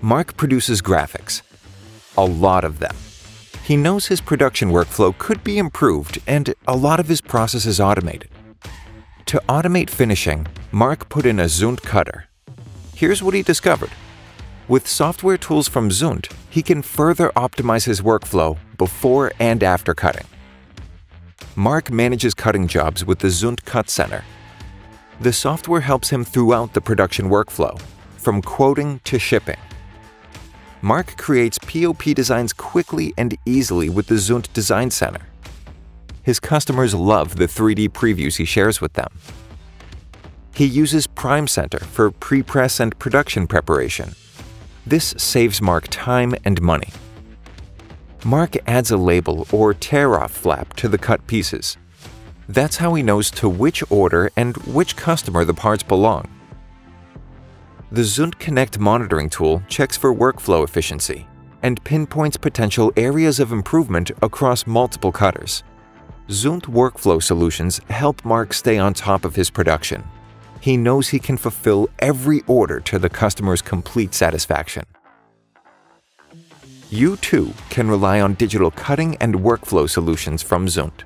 Marc produces graphics. A lot of them. He knows his production workflow could be improved and a lot of his process is automated. To automate finishing, Marc put in a Zund cutter. Here's what he discovered. With software tools from Zund, he can further optimize his workflow before and after cutting. Marc manages cutting jobs with the Zund Cut Center. The software helps him throughout the production workflow, from quoting to shipping. Marc creates POP designs quickly and easily with the Zund Design Center. His customers love the 3D previews he shares with them. He uses Prime Center for pre-press and production preparation. This saves Marc time and money. Marc adds a label or tear-off flap to the cut pieces. That's how he knows to which order and which customer the parts belong. The Zund Connect monitoring tool checks for workflow efficiency and pinpoints potential areas of improvement across multiple cutters. Zund Workflow Solutions help Marc stay on top of his production. He knows he can fulfill every order to the customer's complete satisfaction. You too can rely on digital cutting and workflow solutions from Zund.